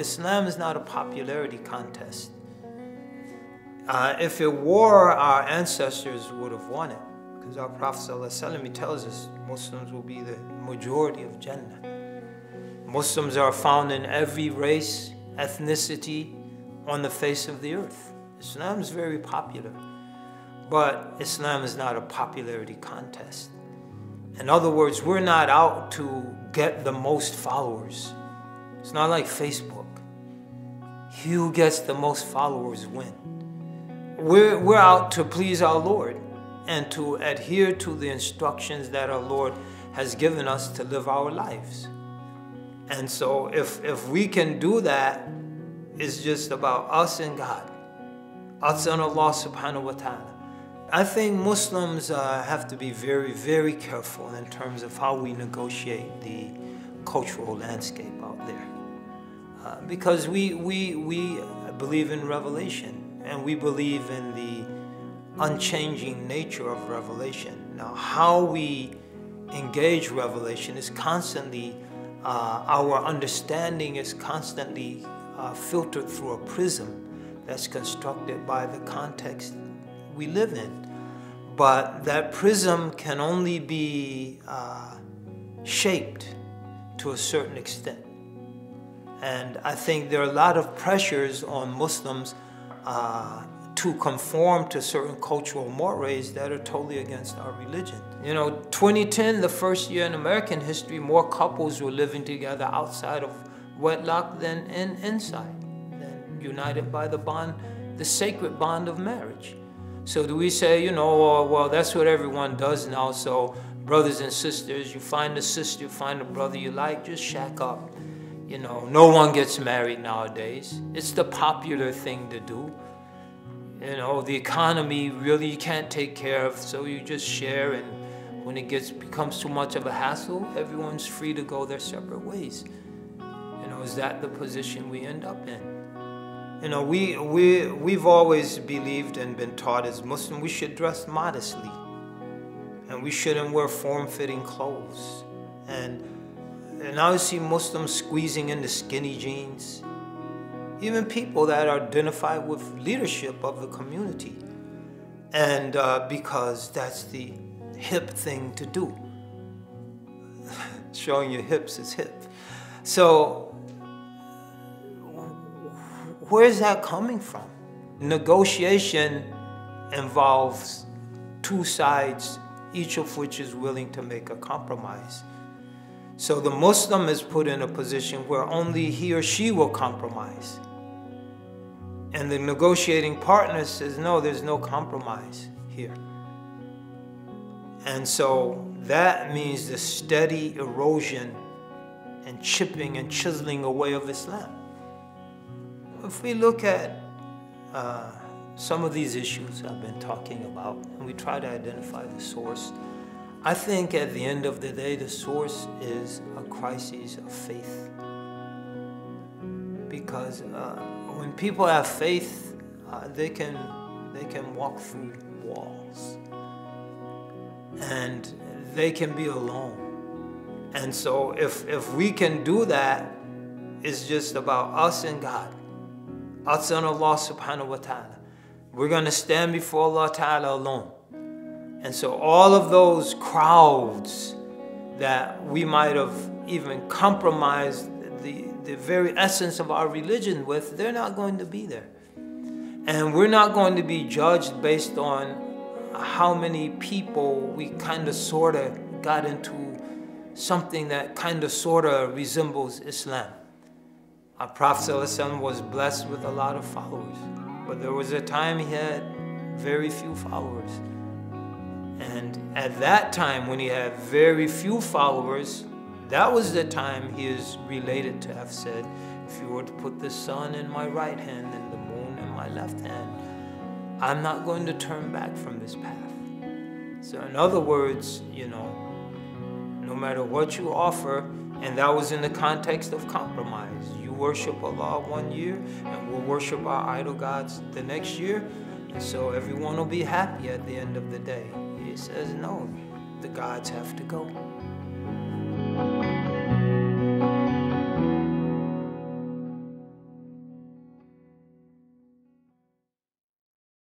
Islam is not a popularity contest. Uh, if it were, our ancestors would have won it. Because our Prophet ﷺ, tells us Muslims will be the majority of Jannah. Muslims are found in every race, ethnicity on the face of the earth. Islam is very popular. But Islam is not a popularity contest. In other words, we're not out to get the most followers. It's not like Facebook. He who gets the most followers win. We're, we're out to please our Lord and to adhere to the instructions that our Lord has given us to live our lives. And so if, if we can do that, it's just about us and God. Us and Allah subhanahu wa ta'ala. I think Muslims uh, have to be very, very careful in terms of how we negotiate the cultural landscape out there. Uh, because we, we, we believe in revelation and we believe in the unchanging nature of revelation. Now, how we engage revelation is constantly, uh, our understanding is constantly uh, filtered through a prism that's constructed by the context we live in. But that prism can only be uh, shaped to a certain extent. And I think there are a lot of pressures on Muslims uh, to conform to certain cultural mores that are totally against our religion. You know, 2010, the first year in American history, more couples were living together outside of wedlock than in, inside, than united by the bond, the sacred bond of marriage. So do we say, you know, well, well, that's what everyone does now, so brothers and sisters, you find a sister, you find a brother you like, just shack up. You know, no one gets married nowadays. It's the popular thing to do. You know, the economy really you can't take care of, so you just share and when it gets becomes too much of a hassle, everyone's free to go their separate ways. You know, is that the position we end up in? You know, we, we, we've always believed and been taught as Muslim we should dress modestly. And we shouldn't wear form-fitting clothes. And, and now you see Muslims squeezing into skinny jeans. Even people that identify with leadership of the community. And uh, because that's the hip thing to do. Showing your hips is hip. So Where's that coming from? Negotiation involves two sides, each of which is willing to make a compromise. So the Muslim is put in a position where only he or she will compromise. And the negotiating partner says, no, there's no compromise here. And so that means the steady erosion and chipping and chiseling away of Islam if we look at uh, some of these issues I've been talking about and we try to identify the source, I think at the end of the day, the source is a crisis of faith. Because uh, when people have faith, uh, they, can, they can walk through walls and they can be alone. And so if, if we can do that, it's just about us and God outside Allah subhanahu wa ta'ala. We're going to stand before Allah ta'ala alone. And so all of those crowds that we might have even compromised the, the very essence of our religion with, they're not going to be there. And we're not going to be judged based on how many people we kind of sort of got into something that kind of sort of resembles Islam. Our Prophet was blessed with a lot of followers, but there was a time he had very few followers. And at that time, when he had very few followers, that was the time he is related to have said, if you were to put the sun in my right hand and the moon in my left hand, I'm not going to turn back from this path. So in other words, you know, no matter what you offer, and that was in the context of compromise. You worship Allah one year, and we'll worship our idol gods the next year, and so everyone will be happy at the end of the day. Says, no, the gods have to go.